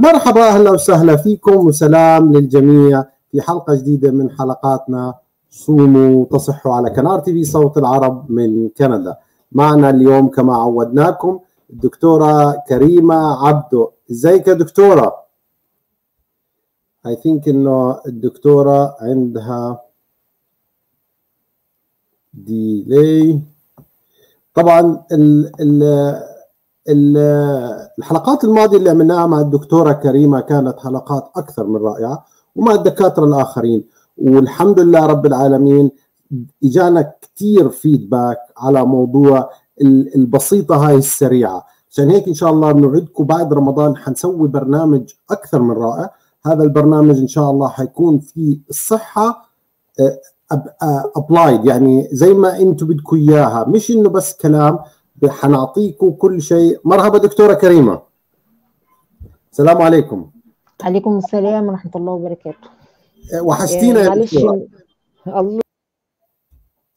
مرحبا أهلا وسهلا فيكم وسلام للجميع في حلقة جديدة من حلقاتنا. صوموا تصحوا على كنار تي في صوت العرب من كندا. معنا اليوم كما عودناكم الدكتورة كريمة عبدو. إزيك يا دكتورة؟ اي ثينك إنه الدكتورة عندها ديلي طبعا ال ال الحلقات الماضية اللي عملناها مع الدكتورة كريمة كانت حلقات أكثر من رائعة ومع الدكاترة الآخرين. والحمد لله رب العالمين إجانا كثير feedback على موضوع البسيطة هاي السريعة. عشان هيك إن شاء الله بنوعدكم بعد رمضان حنسوي برنامج أكثر من رائع. هذا البرنامج إن شاء الله حيكون فيه الصحة applied يعني زي ما أنتم بدكم إياها. مش إنه بس كلام حنعطيكم كل شيء. مرحبا دكتورة كريمة. السلام عليكم. عليكم السلام ورحمة الله وبركاته. وحشتينا يا دكتورة. الله.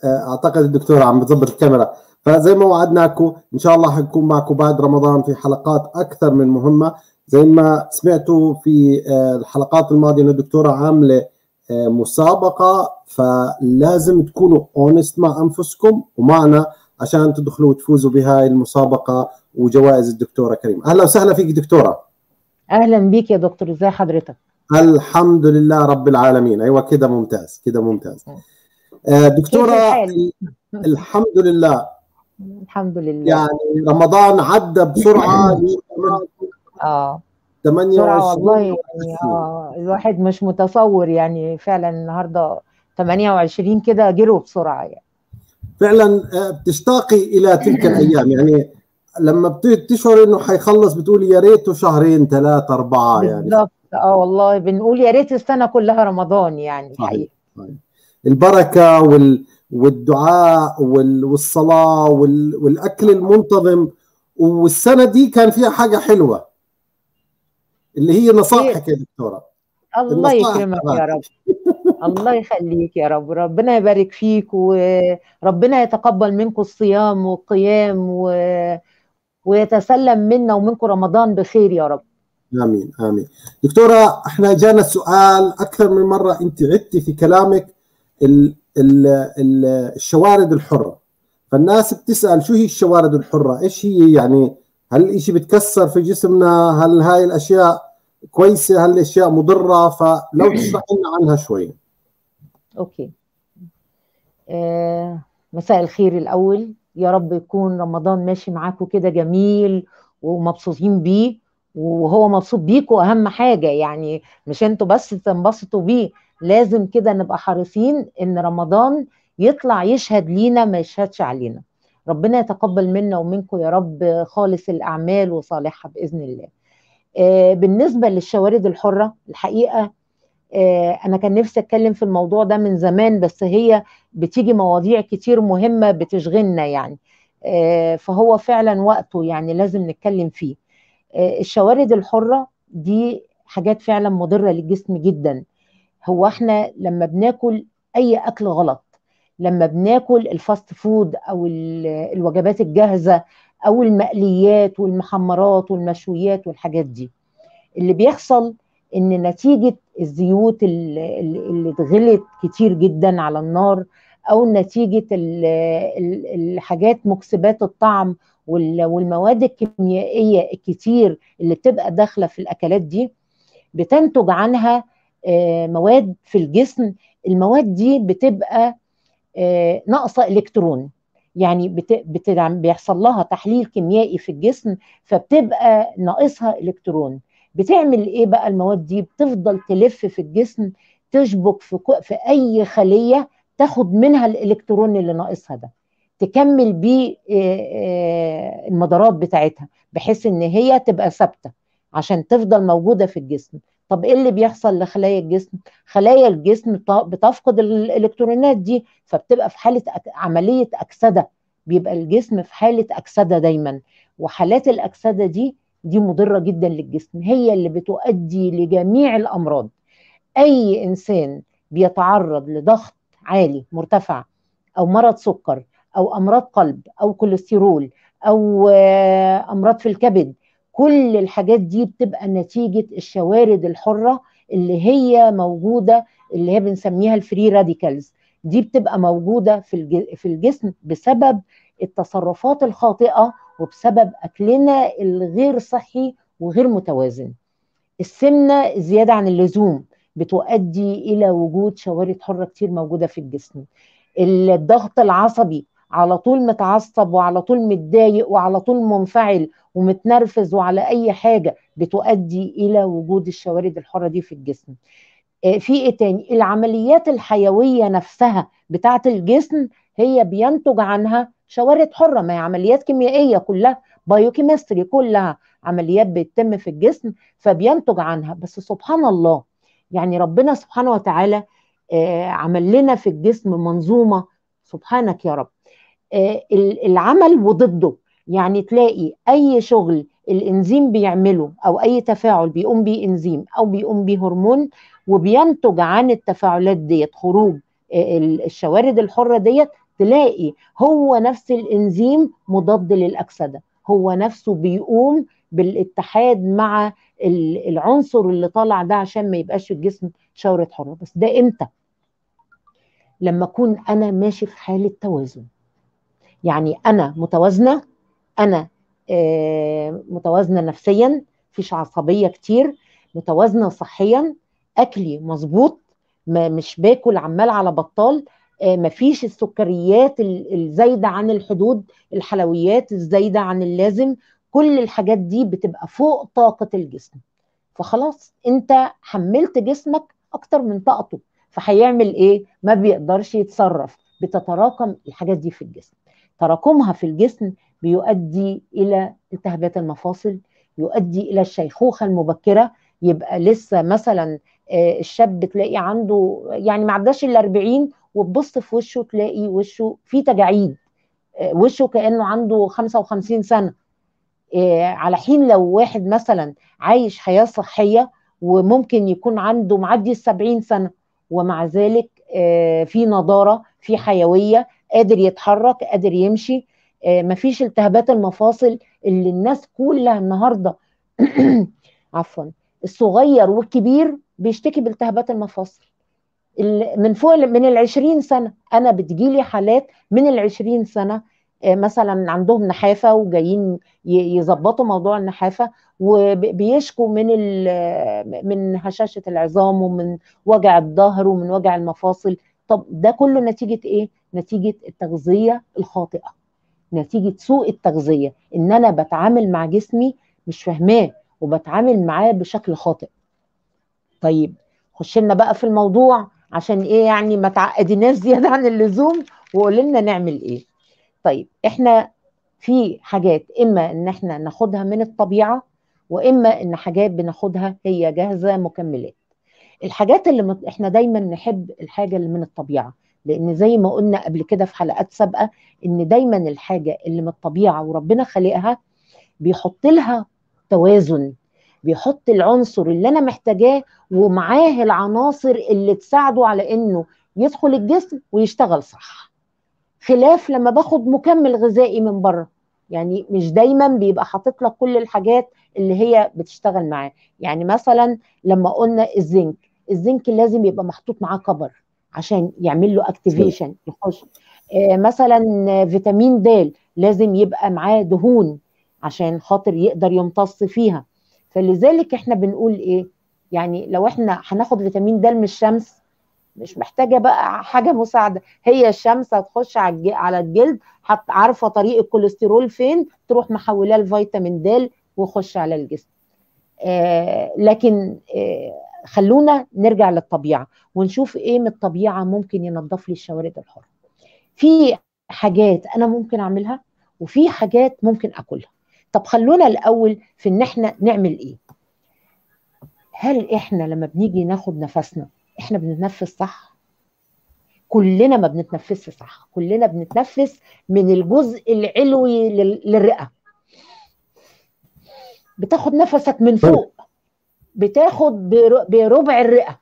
أعتقد الدكتورة عم بتظبط الكاميرا. فزي ما وعدناكم إن شاء الله حنكون معكم بعد رمضان في حلقات أكثر من مهمة. زي ما سمعتوا في الحلقات الماضية انه الدكتورة عاملة مسابقة فلازم تكونوا اونست مع أنفسكم ومعنا. عشان تدخلوا وتفوزوا بهاي المسابقة وجوائز الدكتورة كريم. أهلا وسهلا فيك دكتورة. أهلا بيك يا دكتور ازي حضرتك؟ الحمد لله رب العالمين. أيوه كده ممتاز كده ممتاز. آه دكتورة الحمد لله. الحمد لله. يعني رمضان عدى بسرعة آه. 28 والله يعني آه الواحد مش متصور يعني فعلا النهارده 28 كده جروا بسرعة يعني. فعلا بتشتاقي إلى تلك الأيام. يعني لما بتشعر إنه حيخلص بتقولي يا ريته شهرين ثلاثة أربعة يعني. بالظبط آه والله بنقول يا ريت السنة كلها رمضان يعني الحقيقة البركة وال والدعاء وال... والصلاة وال... والأكل المنتظم. والسنة دي كان فيها حاجة حلوة اللي هي نصائحك يا دكتورة. الله يكرمك يا رب. الله يخليك يا رب. ربنا يبارك فيك وربنا يتقبل منكم الصيام والقيام و... ويتسلم منا ومنكم رمضان بخير يا رب. آمين آمين. دكتورة إحنا جانا السؤال أكثر من مرة. أنت عدتي في كلامك ال ال ال الشوارد الحرة. فالناس بتسأل شو هي الشوارد الحرة؟ إيش هي يعني؟ هل الاشي بتكسر في جسمنا؟ هل هاي الأشياء كويسة؟ هل الأشياء مضرة؟ فلو تشرح لنا عنها شوي. أوكي. آه مساء الخير الأول. يا رب يكون رمضان ماشي معاكم كده جميل ومبسوطين بيه وهو مبسوط بيكوا أهم حاجة. يعني مش أنتوا بس تنبسطوا بيه لازم كده نبقى حريصين إن رمضان يطلع يشهد لينا ما يشهدش علينا. ربنا يتقبل منا ومنكم يا رب خالص الأعمال وصالحها بإذن الله. آه بالنسبة للشوارد الحرة الحقيقة أنا كان نفسي أتكلم في الموضوع ده من زمان بس هي بتيجي مواضيع كتير مهمة بتشغلنا يعني. آه فهو فعلا وقته يعني لازم نتكلم فيه. الشوارد الحرة دي حاجات فعلا مضرة للجسم جدا. هو إحنا لما بناكل أي أكل غلط لما بناكل ال fast food أو الوجبات الجاهزة أو المقليات والمحمرات والمشويات والحاجات دي اللي بيحصل إن نتيجة الزيوت اللي, اللي اتغلت كتير جدا على النار أو نتيجة الحاجات مكسبات الطعم والمواد الكيميائية الكتير اللي بتبقى داخلة في الأكلات دي بتنتج عنها مواد في الجسم المواد دي بتبقى ناقصة إلكترون يعني. بيحصل لها تحليل كيميائي في الجسم فبتبقى ناقصها إلكترون بتعمل إيه بقى المواد دي؟ بتفضل تلف في الجسم تشبك في, في أي خلية تاخد منها الإلكترون اللي ناقصها ده. تكمل بيه المدارات بتاعتها بحيث إن هي تبقى ثابتة عشان تفضل موجودة في الجسم. طب إيه اللي بيحصل لخلايا الجسم؟ خلايا الجسم بتفقد الإلكترونات دي فبتبقى في حالة عملية أكسدة. بيبقى الجسم في حالة أكسدة دايما. وحالات الأكسدة دي دي مضرة جدا للجسم هي اللي بتؤدي لجميع الأمراض. أي إنسان بيتعرض لضغط عالي مرتفع أو مرض سكر أو أمراض قلب أو كوليسترول أو أمراض في الكبد كل الحاجات دي بتبقى نتيجة الشوارد الحرة اللي هي موجودة اللي هي بنسميها ال free radicals دي بتبقى موجودة في في الجسم بسبب التصرفات الخاطئة وبسبب أكلنا الغير صحي وغير متوازن. السمنة زيادة عن اللزوم بتؤدي إلى وجود شوارد حرة كتير موجودة في الجسم. الضغط العصبي على طول متعصب وعلى طول متضايق وعلى طول منفعل ومتنرفز وعلى أي حاجة بتؤدي إلى وجود الشوارد الحرة دي في الجسم. في إيه تاني؟ العمليات الحيوية نفسها بتاعة الجسم هي بينتج عنها شوارد حرة ما هي عمليات كيميائية كلها بايوكيمستري كلها عمليات بتتم في الجسم فبينتج عنها. بس سبحان الله يعني ربنا سبحانه وتعالى عمل لنا في الجسم منظومة. سبحانك يا رب. العمل وضده. يعني تلاقي أي شغل الإنزيم بيعمله أو أي تفاعل بيقوم بيه إنزيم أو بيقوم بيه هرمون وبينتج عن التفاعلات ديت خروج الشوارد الحرة ديت تلاقي هو نفس الإنزيم مضاد للأكسدة. هو نفسه بيقوم بالاتحاد مع العنصر اللي طالع ده عشان ما يبقاش الجسم شوره حره بس ده إمتى؟ لما أكون أنا ماشي في حالة توازن. يعني أنا متوازنة أنا آه متوازنة نفسيا مفيش عصبية كتير متوازنة صحيا أكلي مظبوط مش باكل عمال على بطال مفيش السكريات الزايدة عن الحدود الحلويات الزايدة عن اللازم كل الحاجات دي بتبقى فوق طاقة الجسم. فخلاص انت حملت جسمك أكتر من طاقته. فهيعمل إيه؟ ما بيقدرش يتصرف. بتتراكم الحاجات دي في الجسم. تراكمها في الجسم بيؤدي إلى التهابات المفاصل يؤدي إلى الشيخوخة المبكرة. يبقى لسه مثلا الشاب تلاقي عنده يعني ما عداش ال 40 وتبص في وشه تلاقي وشه فيه تجاعيد. وشه كأنه عنده 55 سنة. على حين لو واحد مثلا عايش حياة صحية وممكن يكون عنده معدي ال 70 سنة ومع ذلك في نضارة في حيوية قادر يتحرك قادر يمشي مفيش التهابات المفاصل اللي الناس كلها النهارده عفوا الصغير والكبير بيشتكي بالتهابات المفاصل. من فوق من ال 20 سنة. أنا بتجيلي حالات من ال 20 سنه مثلا عندهم نحافة وجايين يظبطوا موضوع النحافة وبيشكوا من من هشاشة العظام ومن وجع الظهر ومن وجع المفاصل. طب ده كله نتيجة إيه؟ نتيجة التغذية الخاطئة. نتيجة سوء التغذية. إن أنا بتعامل مع جسمي مش فاهماه وبتعامل معاه بشكل خاطئ. طيب خش لنا بقى في الموضوع. عشان إيه يعني ما تعقديناش زيادة عن اللزوم وقول لنا نعمل إيه. طيب إحنا في حاجات إما إن إحنا ناخدها من الطبيعة وإما إن حاجات بناخدها هي جاهزة مكملات. الحاجات اللي مت... إحنا دايما نحب الحاجة اللي من الطبيعة لأن زي ما قلنا قبل كده في حلقات سابقة إن دايما الحاجة اللي من الطبيعة وربنا خالقها بيحط لها توازن بيحط العنصر اللي أنا محتاجاه ومعاه العناصر اللي تساعده على إنه يدخل الجسم ويشتغل صح. خلاف لما باخد مكمل غذائي من بره. يعني مش دايما بيبقى حاطط لك كل الحاجات اللي هي بتشتغل معاه. يعني مثلا لما قلنا الزنك الزنك لازم يبقى محطوط معاه كبر عشان يعمل له اكتيفيشن يخش. آه مثلا فيتامين د لازم يبقى معاه دهون عشان خاطر يقدر يمتص فيها. فلذلك إحنا بنقول إيه؟ يعني لو إحنا هناخد فيتامين د من الشمس مش محتاجة بقى حاجة مساعدة. هي الشمس هتخش على الجلد عارفة طريق الكوليسترول فين؟ تروح محولاه لفيتامين د ويخش على الجسم. آه لكن آه خلونا نرجع للطبيعة ونشوف إيه من الطبيعة ممكن ينظف لي الشوارد الحرة. في حاجات أنا ممكن أعملها وفي حاجات ممكن آكلها. طب خلونا الأول في إن إحنا نعمل إيه؟ هل إحنا لما بنيجي ناخد نفسنا إحنا بنتنفس صح؟ كلنا ما بنتنفسش صح كلنا بنتنفس من الجزء العلوي للرئة. بتاخد نفسك من فوق بتاخد بربع الرئة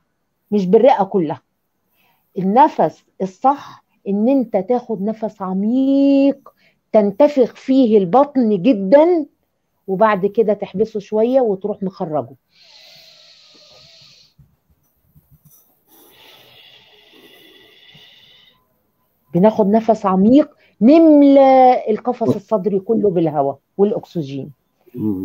مش بالرئة كلها. النفس الصح إن أنت تاخد نفس عميق تنتفخ فيه البطن جدا وبعد كده تحبسه شوية وتروح مخرجه. بناخد نفس عميق نملى القفص الصدري كله بالهواء والأكسجين.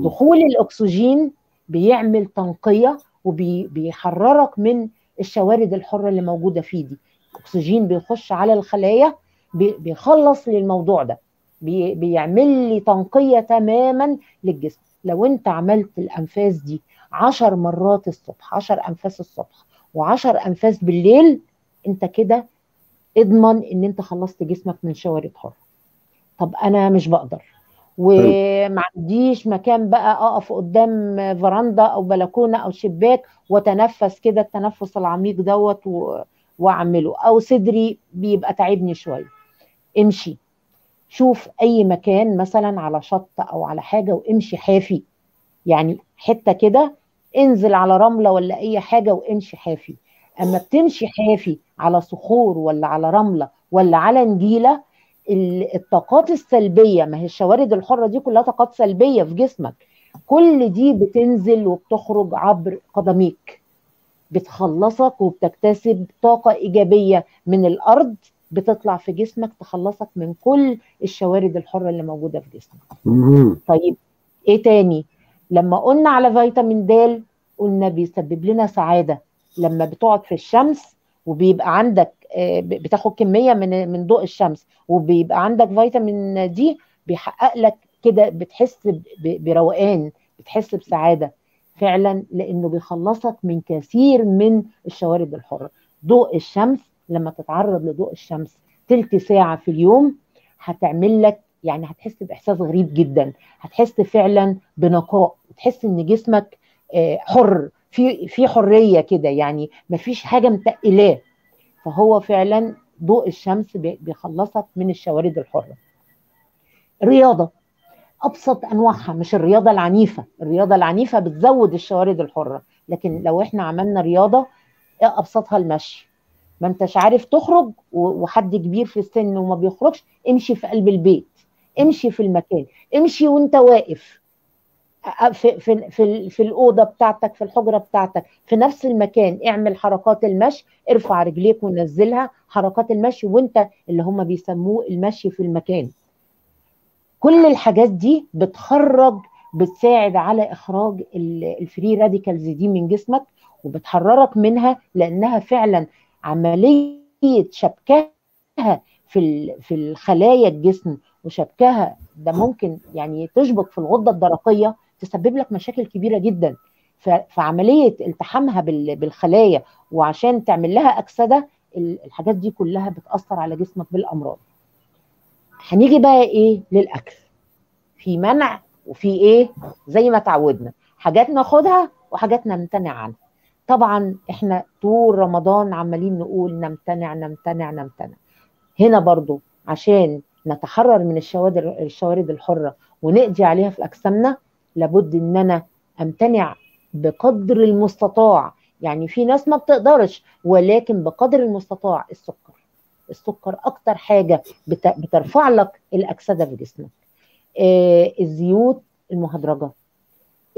دخول الأكسجين بيعمل تنقية وبيحررك من الشوارد الحرة اللي موجودة فيه دي. الأكسجين بيخش على الخلايا بي- بيخلص للموضوع ده. بي- بيعمل لي تنقية تماما للجسم. لو انت عملت الأنفاس دي عشر مرات الصبح عشر أنفاس الصبح وعشر أنفاس بالليل انت كده اضمن ان انت خلصت جسمك من شوارد حره طب أنا مش بقدر. وما عنديش مكان بقى أقف قدام فراندا أو بلكونة أو شباك وأتنفس كده التنفس العميق دوت وأعمله. أو صدري بيبقى تعبني شوية. امشي. شوف أي مكان مثلا على شط أو على حاجة وامشي حافي. يعني حتة كده انزل على رملة ولا أي حاجة وامشي حافي. أما بتمشي حافي على صخور ولا على رملة ولا على نجيلة ال- الطاقات السلبية ما هي الشوارد الحرة دي كلها طاقات سلبية في جسمك. كل دي بتنزل وبتخرج عبر قدميك. بتخلصك وبتكتسب طاقة إيجابية من الأرض بتطلع في جسمك تخلصك من كل الشوارد الحرة اللي موجودة في جسمك. طيب إيه تاني؟ لما قلنا على فيتامين د قلنا بيسبب لنا سعادة. لما بتقعد في الشمس وبيبقى عندك آه، بتاخد كمية من من ضوء الشمس وبيبقى عندك فيتامين دي بيحقق لك كده بتحس بروقان بتحس بسعادة. فعلا لأنه بيخلصك من كثير من الشوارد الحرة. ضوء الشمس لما تتعرض لضوء الشمس تلت ساعة في اليوم هتعمل لك يعني هتحس بإحساس غريب جدا. هتحس فعلا بنقاء. تحس إن جسمك آه، حر. في في حرية كده يعني مفيش حاجة متقلاه. فهو فعلا ضوء الشمس بي- بيخلصك من الشوارد الحرة. رياضة. أبسط أنواعها مش الرياضة العنيفة. الرياضة العنيفة بتزود الشوارد الحرة. لكن لو إحنا عملنا رياضة إيه أبسطها؟ المشي. ما انتش عارف تخرج وحد كبير في السن وما بيخرجش امشي في قلب البيت امشي في المكان امشي وانت واقف. في في في, في الأوضة بتاعتك في الحجرة بتاعتك في نفس المكان اعمل حركات المشي ارفع رجليك ونزلها حركات المشي وانت اللي هم بيسموه المشي في المكان. كل الحاجات دي بتخرج بتساعد على إخراج ال- ال free radicals دي من جسمك وبتحررك منها لأنها فعلا عملية شبكها في في الخلايا الجسم وشبكها ده ممكن يعني تشبك في الغدة الدرقية تسبب لك مشاكل كبيرة جدا. فعملية التحامها بال- بالخلايا وعشان تعمل لها أكسدة ال- الحاجات دي كلها بتأثر على جسمك بالأمراض. هنيجي بقى إيه للأكل؟ في منع وفي إيه؟ زي ما تعودنا حاجات ناخدها وحاجات نمتنع عنها. طبعا إحنا طول رمضان عمالين نقول نمتنع نمتنع نمتنع. هنا برضو عشان نتحرر من الشوارد الشوارد الحرة ونقضي عليها في أجسامنا لابد إن أنا أمتنع بقدر المستطاع. يعني في ناس ما بتقدرش ولكن بقدر المستطاع السكر. السكر أكتر حاجة بت- بترفع لك الاكسده في جسمك. آه الزيوت المهدرجة.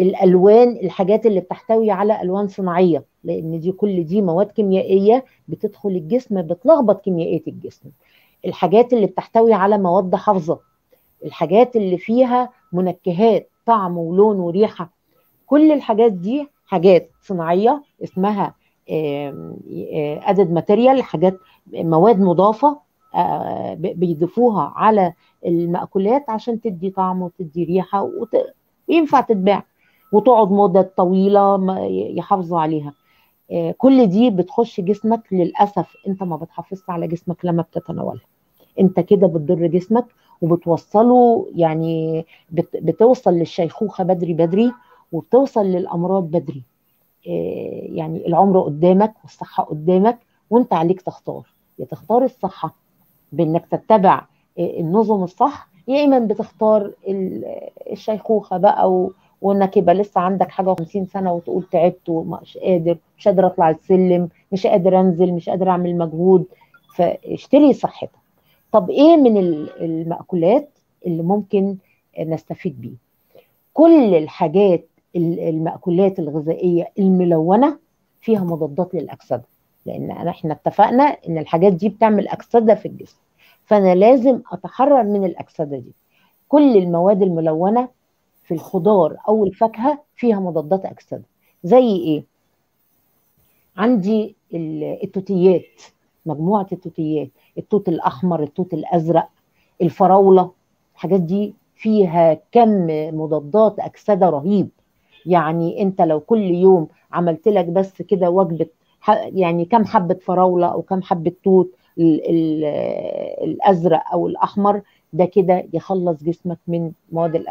الألوان الحاجات اللي بتحتوي على ألوان صناعية لأن دي كل دي مواد كيميائية بتدخل الجسم بتلخبط كيميائية الجسم. الحاجات اللي بتحتوي على مواد حافظة الحاجات اللي فيها منكهات طعم ولون وريحة كل الحاجات دي حاجات صناعية اسمها ادد ماتيريال حاجات مواد مضافة آه، بيضيفوها على المأكولات عشان تدي طعم وتدي ريحة وينفع تتباع. وتقعد مدة طويلة ما يحافظوا عليها. آه، كل دي بتخش جسمك للأسف أنت ما بتحافظش على جسمك لما بتتناولها. أنت كده بتضر جسمك وبتوصله يعني بت بتوصل للشيخوخة بدري بدري وبتوصل للأمراض بدري. آه، يعني العمر قدامك والصحة قدامك وأنت عليك تختار. يا تختار الصحة بإنك تتبع آه، النظم الصح يا إما بتختار ال- الشيخوخة بقى. وإنك يبقى لسه عندك حاجة و50 سنة وتقول تعبت ومش قادر مش قادر أطلع السلم مش قادر أنزل مش قادر أعمل مجهود فاشتري صحتك. طب إيه من ال- المأكولات اللي ممكن نستفيد بيه؟ كل الحاجات المأكولات الغذائية الملونة فيها مضادات للأكسدة. لأن إحنا اتفقنا إن الحاجات دي بتعمل أكسدة في الجسم. فأنا لازم أتحرر من الأكسدة دي. كل المواد الملونة في الخضار أو الفاكهة فيها مضادات أكسدة زي إيه؟ عندي التوتيات مجموعة التوتيات التوت الأحمر التوت الأزرق الفراولة الحاجات دي فيها كم مضادات أكسدة رهيب يعني أنت لو كل يوم عملت لك بس كده وجبة يعني كم حبة فراولة أو كم حبة توت الأزرق أو الأحمر ده كده يخلص جسمك من مواد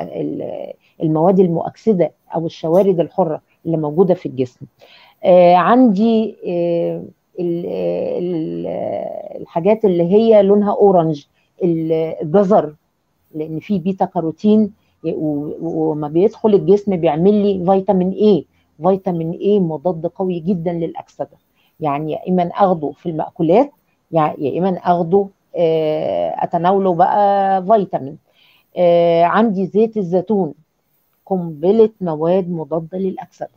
المواد المؤكسدة أو الشوارد الحرة اللي موجودة في الجسم. آه عندي آه الحاجات اللي هي لونها orange الجزر لأن فيه beta carotene وما بيدخل الجسم بيعمل لي فيتامين A فيتامين A مضاد قوي جدا للأكسدة. يعني يا إما أخده في المأكولات يعني يا إما أخده أتناوله بقى فيتامين. عندي زيت الزيتون. قنبلة مواد مضادة للأكسدة.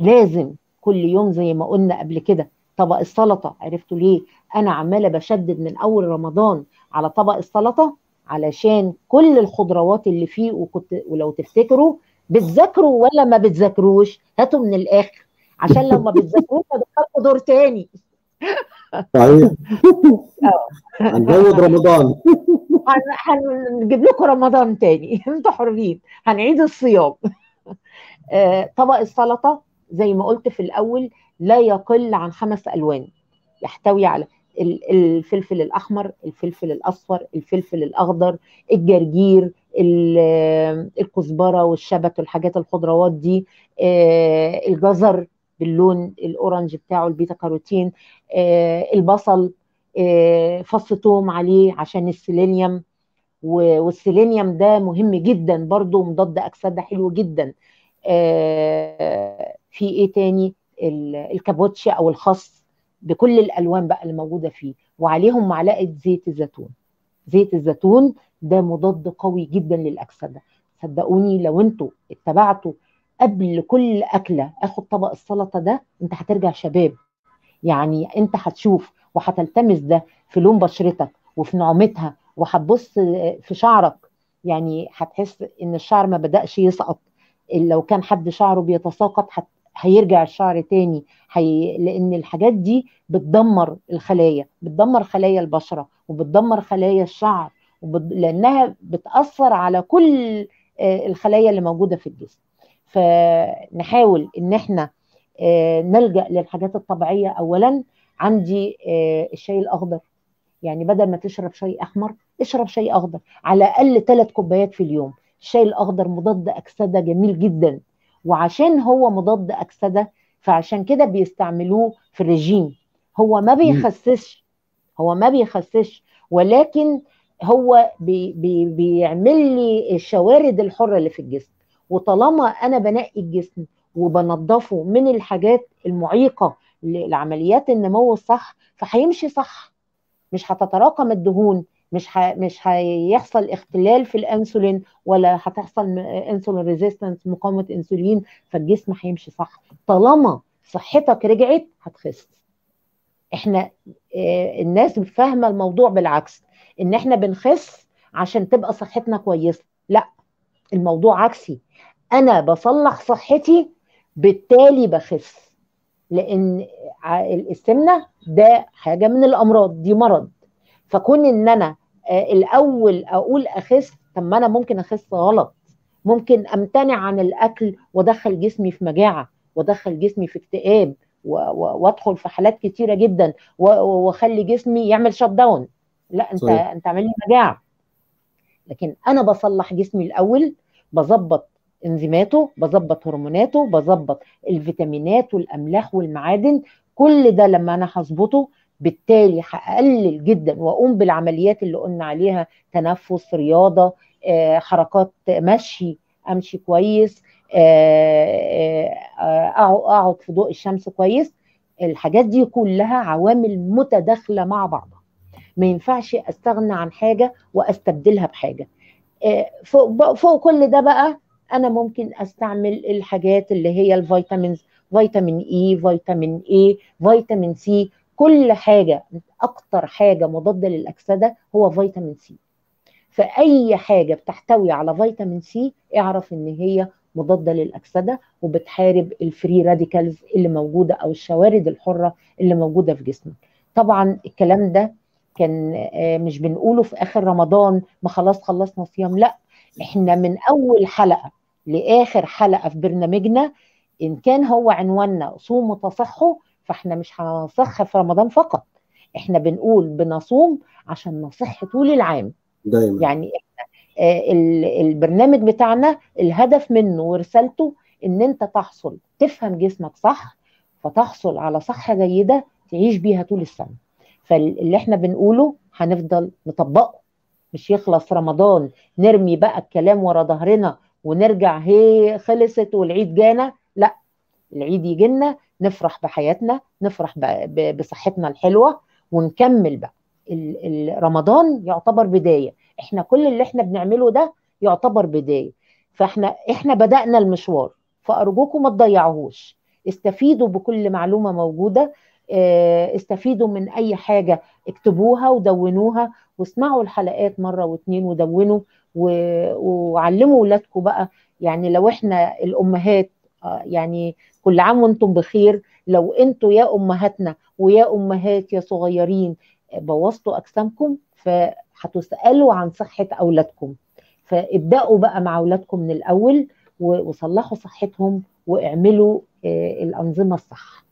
لازم كل يوم زي ما قلنا قبل كده طبق السلطة. عرفتوا ليه؟ أنا عمالة بشدد من أول رمضان على طبق السلطة علشان كل الخضروات اللي فيه وكنت ولو تفتكروا بتذاكروا ولا ما بتذاكروش هاتوا من الآخر. عشان لو ما بتذاكروش هدخلكوا دور تاني. صحيح. هنزود رمضان. هنجيب لكم رمضان تاني. أنتوا حرين. هنعيد الصيام. طبق السلطة زي ما قلت في الأول لا يقل عن خمس ألوان. يحتوي على الفلفل الأحمر الفلفل الأصفر الفلفل الأخضر الجرجير الكزبرة والشبت والحاجات الخضروات دي الجزر باللون ال orange بتاعه ال beta carotene البصل فص توم عليه عشان السيلينيوم. والسيلينيوم ده مهم جدا برضو مضاد اكسده حلو جدا. في إيه تاني؟ الكابوتشي أو الخس بكل الألوان بقى اللي موجودة فيه. وعليهم معلقة زيت الزيتون. زيت الزيتون ده مضاد قوي جدا للأكسدة. صدقوني لو أنتوا اتبعتوا قبل كل أكلة آخد طبق السلطة ده أنت هترجع شباب. يعني أنت هتشوف وهتلتمس ده في لون بشرتك وفي نعومتها وهتبص في شعرك. يعني هتحس إن الشعر ما بدأش يسقط. لو كان حد شعره بيتساقط هت... هيرجع الشعر تاني. هي... لأن الحاجات دي بتدمر الخلايا بتدمر خلايا البشرة وبتدمر خلايا الشعر وبت... لأنها بتأثر على كل الخلايا اللي موجودة في الجسم. فنحاول إن إحنا نلجأ للحاجات الطبيعية. اولا عندي الشاي الأخضر. يعني بدل ما تشرب شاي أحمر اشرب شاي أخضر. على الأقل ثلاث كوبايات في اليوم. الشاي الأخضر مضاد أكسدة جميل جدا. وعشان هو مضاد أكسدة فعشان كده بيستعملوه في الرجيم. هو ما بيخسسش هو ما بيخسسش. ولكن هو بي بي بيعمل لي الشوارد الحرة اللي في الجسم. وطالما أنا بنقي الجسم وبنضفه من الحاجات المعيقة لعمليات النمو الصح فهيمشي صح. مش هتتراكم الدهون مش ح... مش هيحصل اختلال في الأنسولين ولا هتحصل insulin resistance مقاومة أنسولين فالجسم هيمشي صح. طالما صحتك رجعت هتخس. إحنا آه الناس فاهمة الموضوع بالعكس. إن إحنا بنخس عشان تبقى صحتنا كويسة. لأ الموضوع عكسي. أنا بصلح صحتي بالتالي بخس. لأن السمنة ده حاجة من الأمراض دي مرض. فكون إن أنا الأول أقول أخس طب ما أنا ممكن أخس غلط. ممكن أمتنع عن الأكل وأدخل جسمي في مجاعة وأدخل جسمي في اكتئاب وأدخل في حالات كتيرة جدا وأخلي جسمي يعمل شت داون لا أنت صحيح. أنت عامل لي مجاعة. لكن أنا بصلح جسمي الأول بظبط إنزيماته بظبط هرموناته بظبط الفيتامينات والأملاح والمعادن. كل ده لما أنا هظبطه بالتالي هقلل جدا وأقوم بالعمليات اللي قلنا عليها تنفس رياضة آه، حركات مشي أمشي كويس آه، آه، أقعد في ضوء الشمس كويس. الحاجات دي كلها عوامل متداخلة مع بعضها ما ينفعش استغنى عن حاجة واستبدلها بحاجة. فوق, فوق كل ده بقى أنا ممكن أستعمل الحاجات اللي هي ال vitamins فيتامين A فيتامين E فيتامين C كل حاجة أكتر حاجة مضادة للأكسدة هو فيتامين C فأي حاجة بتحتوي على فيتامين C اعرف إن هي مضادة للأكسدة وبتحارب ال free radicals اللي موجودة أو الشوارد الحرة اللي موجودة في جسمك. طبعا الكلام ده كان مش بنقوله في آخر رمضان ما خلاص خلصنا صيام لا إحنا من أول حلقة لآخر حلقة في برنامجنا إن كان هو عنواننا صوم وتصحوا فإحنا مش هنصح في رمضان فقط إحنا بنقول بنصوم عشان نصح طول العام. دايما. يعني إحنا البرنامج بتاعنا الهدف منه ورسالته إن أنت تحصل تفهم جسمك صح فتحصل على صحة جيدة تعيش بيها طول السنة. فاللي إحنا بنقوله هنفضل نطبقه. مش يخلص رمضان نرمي بقى الكلام ورا ظهرنا ونرجع هي خلصت والعيد جانا. لا العيد يجي لنا نفرح بحياتنا نفرح بصحتنا الحلوة ونكمل بقى. رمضان يعتبر بداية. إحنا كل اللي إحنا بنعمله ده يعتبر بداية. فاحنا إحنا بدأنا المشوار. فأرجوكم ما تضيعوهوش. استفيدوا بكل معلومة موجودة. استفيدوا من أي حاجة اكتبوها ودونوها واسمعوا الحلقات مرة واتنين ودونوا وعلموا ولادكم بقى. يعني لو إحنا الأمهات يعني كل عام وأنتم بخير. لو أنتوا يا أمهاتنا ويا أمهات يا صغيرين بوظتوا أجسامكم فهتسألوا عن صحة أولادكم. فابدأوا بقى مع أولادكم من الأول وصلحوا صحتهم واعملوا الأنظمة الصح.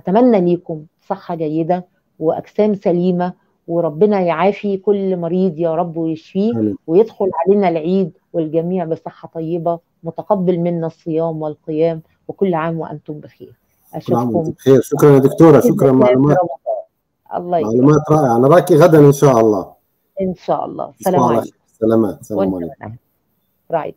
أتمنى ليكم صحة جيدة وأجسام سليمة وربنا يعافي كل مريض يا رب ويشفيه ويدخل علينا العيد والجميع بصحة طيبة متقبل منا الصيام والقيام وكل عام وأنتم بخير. أشوفكم بخير. شكرا يا دكتورة. شكرا. معلومات. الله يسلمك معلومات رائعة. نراكي غدا إن شاء الله. إن شاء الله. سلام عليكم. سلامات. سلام عليكم. رايت